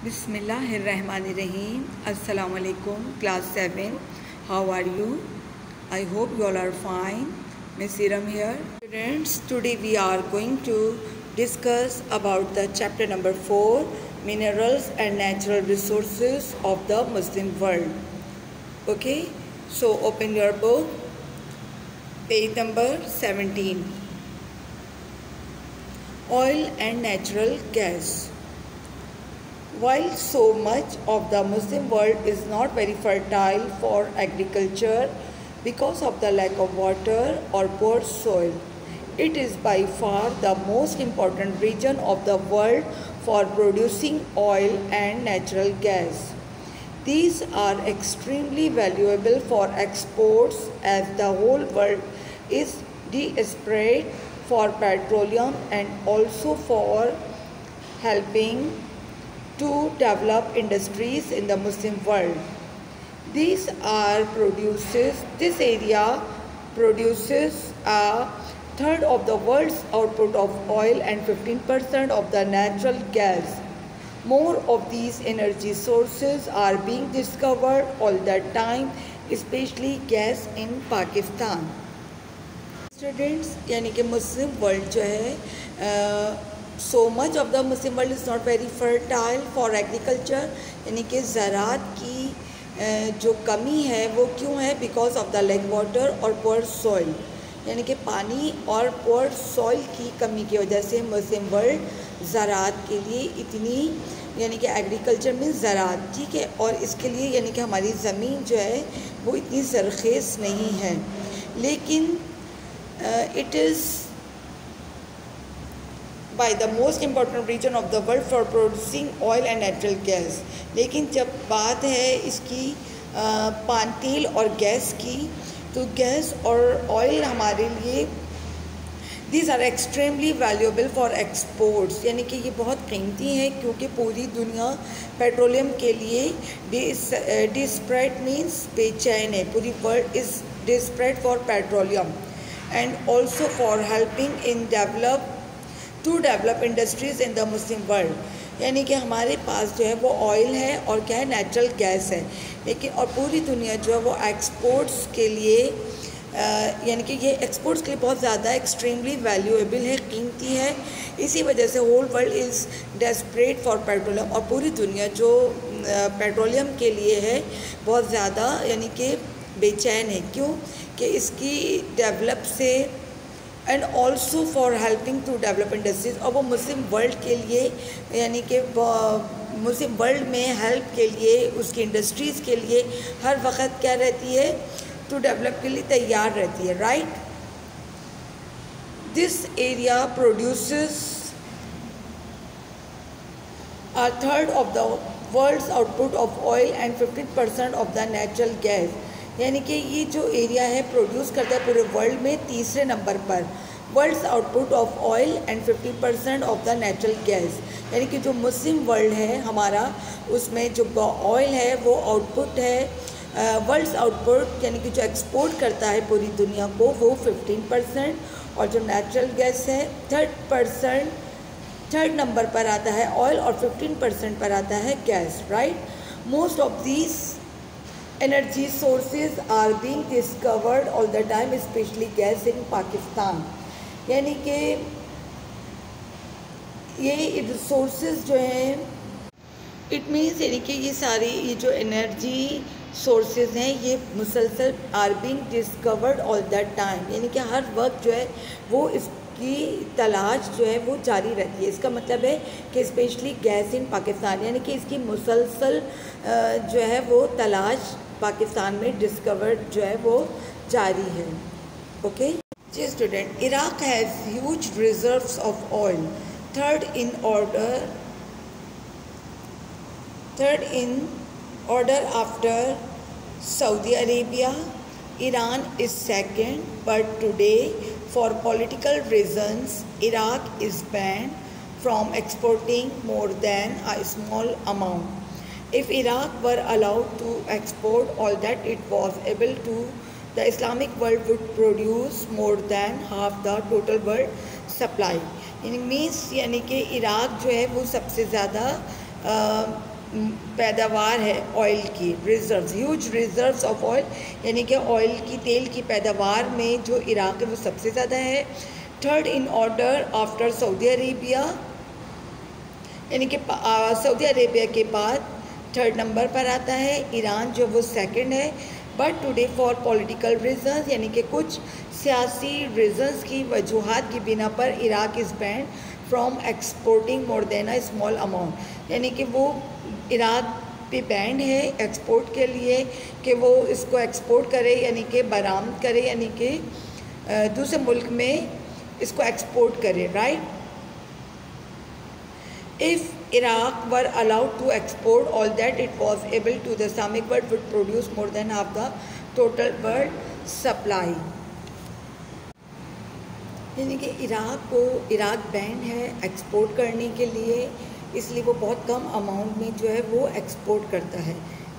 Bismillahirrahmanirrahim. Assalamu alaikum. Class 7. How are you? I hope you all are fine. Miss Iram here. Students, today we are going to discuss about the chapter number 4 Minerals and Natural Resources of the Muslim World. Okay, so open your book, page number 17. Oil and natural gas. While so much of the Muslim world is not very fertile for agriculture because of the lack of water or poor soil, it is by far the most important region of the world for producing oil and natural gas. These are extremely valuable for exports as the whole world is desperate for petroleum and also for helping to develop industries in the Muslim world. These are produces, this area produces a third of the world's output of oil and 15% of the natural gas. More of these energy sources are being discovered all the time, especially gas in Pakistan. Students, यानी कि Muslim world जो है so much of the Muslim world is not very fertile for agriculture यानी कि ज़रात की जो कमी है, वो क्यों है? Because of the lack water और पोअर सॉइल यानी कि पानी और पोअर सॉइल की कमी की वजह से मुस्लिम वर्ल्ड ज़रात के लिए इतनी, यानी कि एग्रीकल्चर में ज़रात, ठीक है? और इसके लिए, यानी कि हमारी ज़मीन जो है, वो इतनी सरखेज़ नहीं है। लेकिन it is by the most important region of the world for producing oil and natural gas. लेकिन जब बात है इसकी पान तेल और गैस की तो गैस और ऑयल हमारे लिए these are extremely valuable for exports यानी कि ये बहुत कीमती हैं क्योंकि पूरी दुनिया पेट्रोलियम के लिए डिस्प्रेड मीन्स बेचैन है। पूरी world is desperate for petroleum and also for helping in develop to develop industries in the Muslim world. यानी कि हमारे पास जो है वो ऑयल है और क्या है नेचुरल गैस है। लेकिन, और पूरी दुनिया जो है वो एक्सपोर्ट्स के लिए यानी कि ये एक्सपोर्ट्स के लिए बहुत ज़्यादा एक्सट्रीमली वैल्यूएबल है, कीमती है। इसी वजह से whole world is desperate for petroleum और पूरी दुनिया जो पेट्रोलियम के लिए है, बहुत ज़्यादा यानी कि बेचैन है। क्यों? कि इसकी डेवलप से and also for helping to develop industries और वो मुस्लिम वर्ल्ड के लिए, यानी कि मुस्लिम वर्ल्ड में हेल्प के लिए, उसकी इंडस्ट्रीज़ के लिए हर वक्त क्या रहती है? टू डेवलप के लिए तैयार रहती है right this area produces a third of the world's output of oil and 15 percent of the natural gas. यानी कि ये जो एरिया है प्रोड्यूस करता है पूरे वर्ल्ड में तीसरे नंबर पर। World's output of oil and 50 percent of the natural gas यानी कि जो मुस्लिम वर्ल्ड है हमारा, उसमें जो ऑयल है, वो आउटपुट है। वर्ल्ड्स आउटपुट यानी कि जो एक्सपोर्ट करता है पूरी दुनिया को, वो 15 परसेंट और जो नेचुरल गैस है थर्ड परसेंट थर्ड नंबर पर आता है ऑयल और 15 परसेंट पर आता है gas right most of these energy sources are being discovered all the time, especially gas in Pakistan. यानी कि ये रिसोर्सेज जो हैं इट मीन्स यानी कि ये सारी, ये जो एनर्जी सोर्सेज हैं, ये मुसलसल are being discovered all the time यानी कि हर वक्त जो है, वो इसकी तलाश जो है, वो जारी रहती है। इसका मतलब है कि स्पेशली गैस इन पाकिस्तान यानी कि इसकी मुसलसल जो है, वो तलाश पाकिस्तान में डिस्कवर जो है वो जारी है। Okay ji student Iraq has huge reserve of oil third in order third in order after Saudi Arabia Iran is second but today for political reasons Iraq is banned from exporting more than a small amount If Iraq were allowed to export all that it was able to, the Islamic world would produce more than half the total world supply. Means यानी कि इराक जो है वो सबसे ज़्यादा पैदावार है ऑयल की reserve huge reserves of oil यानी कि ऑयल की तेल की पैदावार में जो इराक है वो सबसे ज़्यादा है third in order after Saudi Arabia यानी कि सऊदी अरेबिया के बाद थर्ड नंबर पर आता है, ईरान जो वो सेकंड है but today for political reasons यानी कि कुछ सियासी रीजंस की वजूहत की बिना पर Iraq is banned from exporting more than a small amount यानी कि वो इराक पे बैंड है एक्सपोर्ट के लिए कि वो इसको एक्सपोर्ट करे, यानी कि बरामद करे, यानी कि दूसरे मुल्क में इसको एक्सपोर्ट करे right If Iraq were allowed to export all that it was able to, the Islamic world would produce more than half the total world supply. यानी कि इराक को इराक बैन है एक्सपोर्ट करने के लिए इसलिए वो बहुत कम अमाउंट में जो है वो एक्सपोर्ट करता है।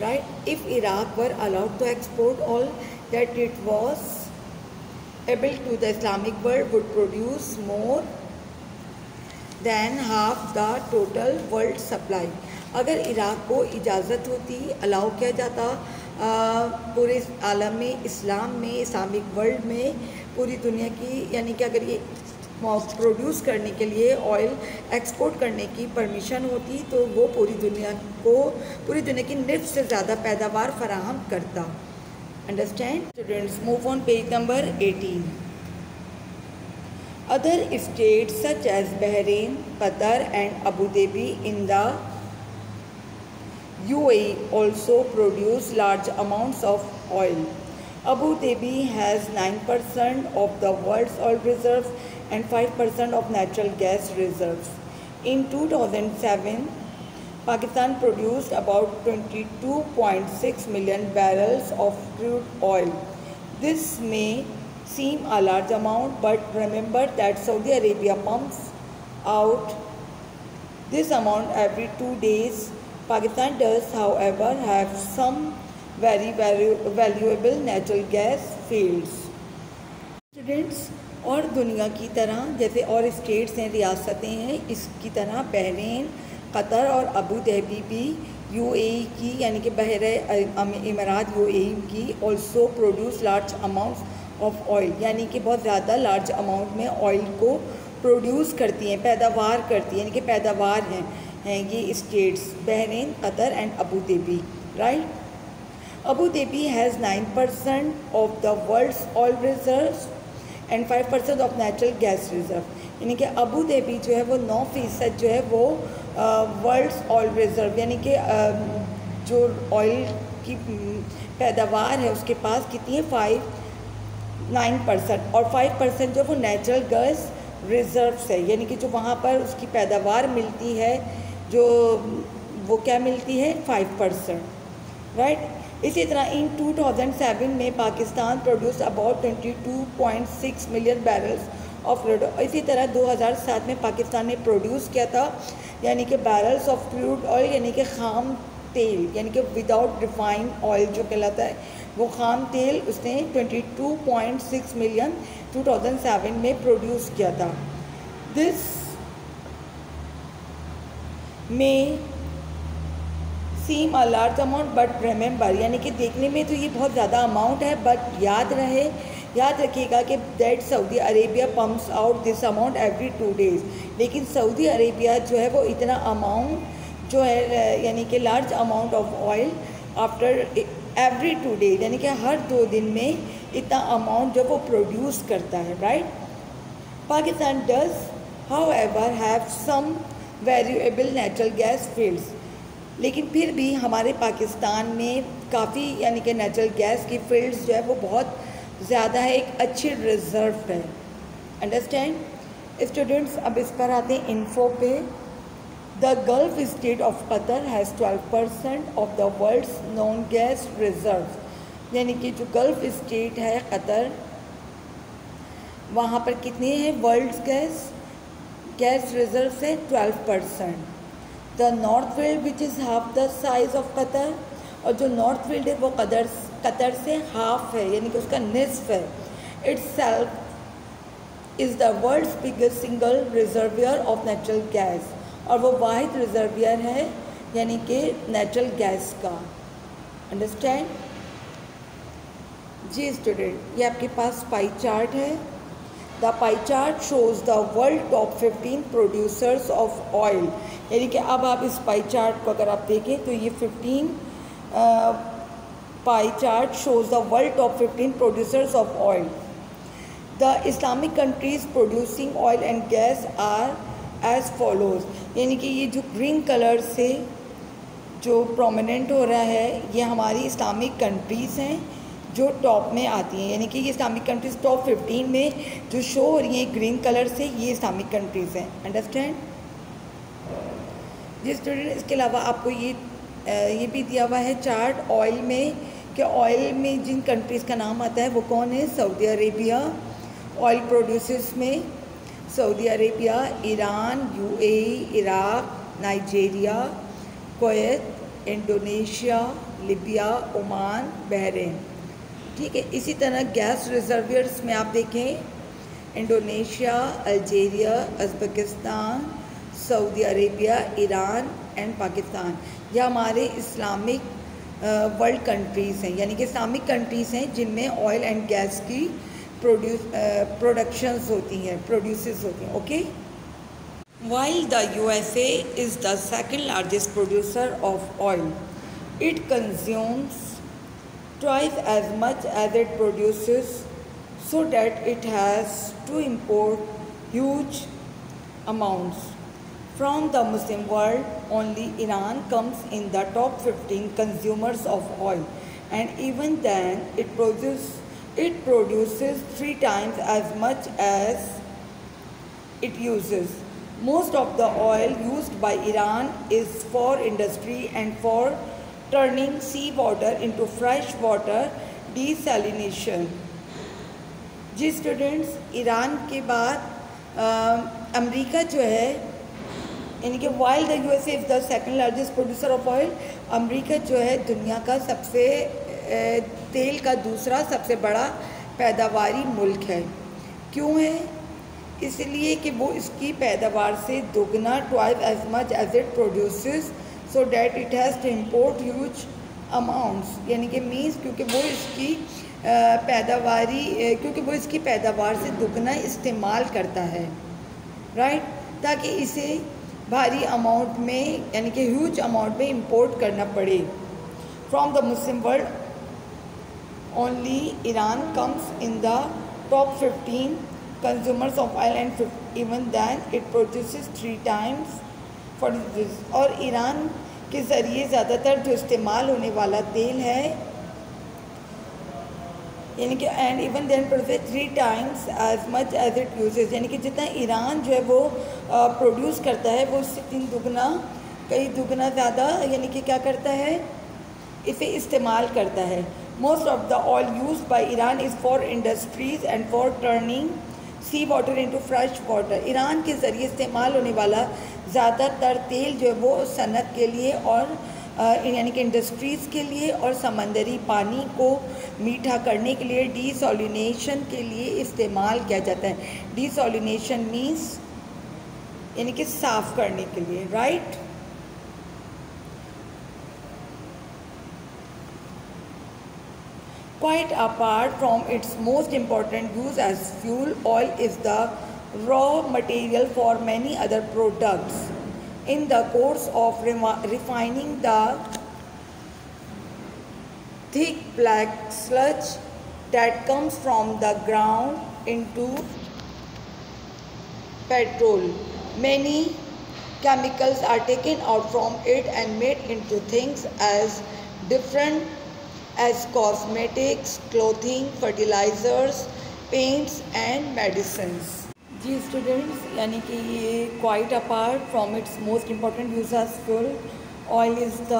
Right if Iraq were allowed to export all that it was able to the Islamic world would produce more than half the total world supply अगर इराक को इजाज़त होती अलाउ किया जाता पूरे आलम में, इस्लाम में, इस्लामिक वर्ल्ड में, पूरी दुनिया की, यानी कि अगर ये प्रोड्यूस करने के लिए ऑयल एक्सपोर्ट करने की परमिशन होती तो वो पूरी दुनिया को, पूरी दुनिया की निफ्ट से ज़्यादा पैदावार फराहम करता। Understand students move on page number 18 Other states such as Bahrain, Qatar and Abu Dhabi in the UAE also produce large amounts of oil. Abu Dhabi has 9% of the world's oil reserves and 5% of natural gas reserves. In 2007, Pakistan produced about 22.6 million barrels of crude oil. This may seem a large amount, but remember that Saudi Arabia pumps out this amount every two days. Pakistan does, however, have some very valuable natural gas fields. Students, और दुनिया की तरह जैसे और states हैं रियासतें हैं इसकी तरह बहरीन कतर और अबू धाबी भी यूएई की यानी कि बहर इमारात यूएई की also produce large amounts of oil यानी कि बहुत ज़्यादा लार्ज अमाउंट में ऑयल को प्रोड्यूस करती हैं, पैदावार करती हैं, यानी कि पैदावार हैं हैं ये states Bahrain Qatar and Abu Dhabi right Abu Dhabi has nine percent of the world's oil reserve and five percent of natural gas reserve यानी कि अबू देबी जो है वो नौ फ़ीसद जो है वो वर्ल्ड्स ऑयल रिज़र्व यानी कि जो ऑयल की, पैदावार है उसके पास कितनी है? फाइव नाइन परसेंट और फाइव परसेंट जो वो नेचुरल गैस रिज़र्व है, यानी कि जो वहाँ पर उसकी पैदावार मिलती है, जो वो क्या मिलती है? फाइव परसेंट राइट इसी तरह इन 2007 में Pakistan produce about 22.6 million barrels of crude इसी तरह 2007 में पाकिस्तान ने प्रोड्यूस किया था, यानी कि बैरल्स ऑफ़ क्रूड ऑयल यानी कि खाम तेल, यानी कि विदाउट रिफाइंड ऑयल जो कहलाता है, वो खाम तेल उसने 22.6 मिलियन 2007 में प्रोड्यूस किया था। दिस में seem a large amount but remember यानी कि देखने में तो ये बहुत ज़्यादा अमाउंट है बट याद रहे, याद रखिएगा कि that Saudi Arabia pumps out this amount every two days लेकिन सऊदी अरेबिया जो है वो इतना अमाउंट जो है यानी कि large amount of oil after every two day यानी कि हर दो दिन में इतना अमाउंट जो वो प्रोड्यूस करता है right Pakistan does however have some valuable natural gas fields लेकिन फिर भी हमारे पाकिस्तान में काफ़ी, यानी कि नेचुरल गैस की फील्ड्स जो है, वो बहुत ज़्यादा है, एक अच्छी रिज़र्व है. अंडरस्टैंड स्टूडेंट्स अब इस पर आते हैं इन्फो पे. The Gulf state of Qatar has 12% of the world's known gas reserves. यानी कि जो गल्फ स्टेट है कतर वहाँ पर कितने हैं वर्ल्ड गैस गैस रिज़र्व से 12 percent the north field which is half the size of Qatar और जो नॉर्थ फ़ील्ड है, वो कतर कतर से हाफ़ है, यानी कि उसका निसफ है. Itself is the world's biggest single reservoir of natural gas और वो वाहिद रिजर्वियर है, यानी कि नेचुरल गैस का। अंडरस्टैंड जी स्टूडेंट ये आपके पास पाई चार्ट है। The pie chart shows the world top 15 producers of oil यानी कि अब आप इस पाई चार्ट को अगर आप देखें तो ये 15 pie chart shows the world top 15 producers of oil the Islamic countries producing oil and gas are as follows यानी कि ये जो ग्रीन कलर से जो प्रोमिनेंट हो रहा है, ये हमारी इस्लामिक कंट्रीज़ हैं, जो टॉप में आती हैं। यानी कि ये इस्लामिक कंट्रीज़ टॉप 15 में जो शो हो रही हैं ग्रीन कलर से, ये इस्लामिक कंट्रीज़ हैं। अंडरस्टैंड जी स्टूडेंट इसके अलावा आपको ये ये भी दिया हुआ है चार्ट ऑयल में कि ऑयल में जिन कंट्रीज़ का नाम आता है, वो कौन है? सऊदी अरेबिया ऑयल प्रोड्यूसर्स में। Saudi Arabia Iran UAE, Iraq Nigeria Kuwait Indonesia Libya Oman Bahrain ठीक है इसी तरह गैस रिजर्वियर्स में आप देखें Indonesia Algeria Uzbekistan Saudi Arabia Iran and Pakistan यह हमारे इस्लामिक वर्ल्ड कंट्रीज़ हैं यानी कि इस्लामिक कंट्रीज़ हैं जिनमें ऑयल एंड गैस की प्रोड्यूस प्रोडक्शंस होती हैं प्रोड्यूसेस होती हैं okay while the USA is the second largest producer of oil it consumes twice as much as it produces so that it has to import huge amounts from the Muslim world, only Iran comes in the top 15 consumers of oil, and even then, it produces it produces three times as much as it uses. Most of the oil used by Iran is for industry and for turning sea water into fresh water desalination. Ji students Iran के बाद America जो है यानी कि while the USA is the second largest producer of oil America जो है दुनिया का सबसे तेल का दूसरा सबसे बड़ा पैदावारी मुल्क है। क्यों है? इसलिए कि वो इसकी पैदावार से दोगुना twice as much as it produces so that it has to import huge amounts यानी कि मीन्स क्योंकि वो इसकी पैदावारी क्योंकि वो इसकी पैदावार से दुगना इस्तेमाल करता है। राइट ताकि इसे भारी अमाउंट में, यानी कि ह्यूज अमाउंट में इंपोर्ट करना पड़े। From the Muslim world only Iran comes in the top 15 consumers of oil and even then it produces three times for और ईरान के ज़रिए ज़्यादातर जो इस्तेमाल होने वाला तेल है, यानी कि and even then produce three times as much as it uses यानी कि जितना ईरान जो है वो प्रोड्यूस करता है, वो उससे तीन दुगना, कई दुगना ज़्यादा, यानी कि क्या करता है? इसे इस्तेमाल करता है। Most of the oil used by Iran is for industries and for turning sea water into fresh water Iran के ज़रिए इस्तेमाल होने वाला ज़्यादातर तेल जो है वो सनत के लिए और यानी कि इंडस्ट्रीज़ के लिए और समंदरी पानी को मीठा करने के लिए डीसोलिनेशन के लिए इस्तेमाल किया जाता है। डीसोलिनेशन मीन्स यानी कि साफ़ करने के लिए right Quite apart from its most important use as fuel, oil is the raw material for many other products. In the course of refining the thick black sludge that comes from the ground into petrol, many chemicals are taken out from it and made into things as different as cosmetics, clothing, fertilizers, paints and medicines. Ji students यानी कि ये quite apart from its most important use fuel oil is the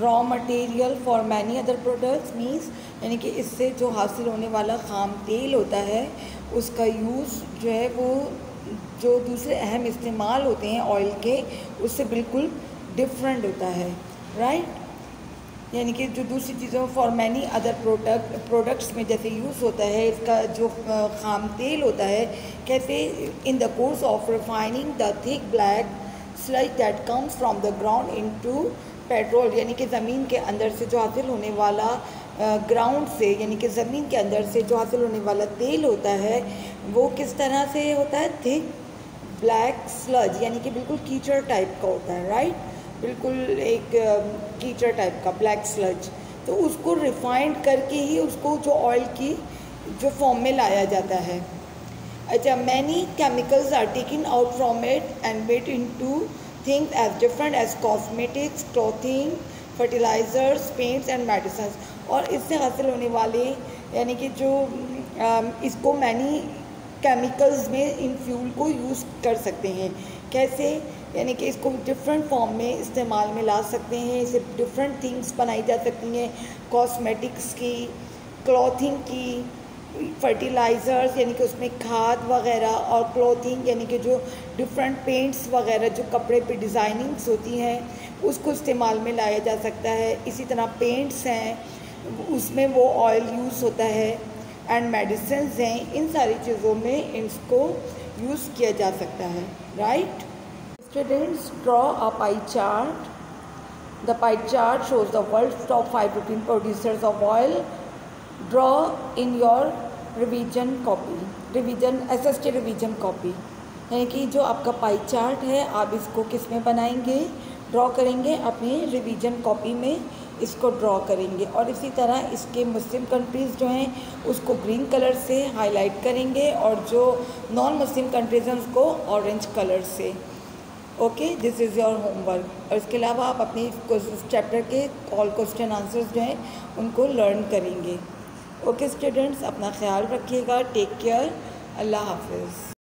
raw material for many other products means यानी कि इससे जो हासिल होने वाला खाम तेल होता है उसका यूज़ जो है वो जो दूसरे अहम इस्तेमाल होते हैं ऑयल के उससे बिल्कुल डिफरेंट होता है राइट right? यानी कि जो दूसरी चीज़ों for many other product products में जैसे यूज़ होता है, इसका जो खाम तेल होता है कैसे in the course of refining the thick black sludge that comes from the ground into petrol यानी कि ज़मीन के अंदर से जो हासिल होने वाला ग्राउंड से, यानी कि ज़मीन के अंदर से जो हासिल होने वाला तेल होता है, वो किस तरह से होता है? थिक ब्लैक स्लज यानी कि बिल्कुल कीचड़ टाइप का होता है राइट बिल्कुल एक कीचड़ टाइप का ब्लैक स्लज तो उसको रिफाइंड करके ही उसको जो ऑयल की, जो फॉर्म में लाया जाता है। अच्छा many chemicals are taken out from it and made into things as different as cosmetics clothing fertilizers paints and medicine और इससे हासिल होने वाले, यानी कि जो इसको मैनी केमिकल्स में इन फ्यूल को यूज़ कर सकते हैं। कैसे? यानी कि इसको डिफरेंट फॉर्म में इस्तेमाल में ला सकते हैं, इसे डिफरेंट थिंग्स बनाई जा सकती हैं कॉस्मेटिक्स की क्लॉथिंग की फर्टिलाइज़र्स यानी कि उसमें खाद वगैरह और क्लॉथिंग यानी कि जो डिफरेंट पेंट्स वगैरह, जो कपड़े पे डिज़ाइनिंग्स होती हैं, उसको इस्तेमाल में लाया जा सकता है। इसी तरह पेंट्स हैं, उसमें वो ऑयल यूज़ होता है एंड मेडिसिन हैं, इन सारी चीज़ों में इसको यूज़ किया जा सकता है right students draw a pie chart the pie chart shows the world top five Rupin producers of oil draw in your revision copy S S T revision copy यानी कि जो आपका पाई चार्ट है, आप इसको किसमें बनाएँगे? ड्रॉ करेंगे अपनी रिवीजन कॉपी में, इसको ड्रॉ करेंगे। और इसी तरह इसके मुस्लिम कंट्रीज़ जो हैं, उसको ग्रीन कलर से हाईलाइट करेंगे और जो नॉन मुस्लिम कंट्रीज़ हैं, उसको ऑरेंज कलर से। Okay this is your homework और इसके अलावा आप अपनी चैप्टर के ऑल क्वेश्चन आंसर्स जो हैं उनको लर्न करेंगे। ओके okay, स्टूडेंट्स अपना ख्याल रखिएगा। टेक केयर अल्लाह हाफिज़।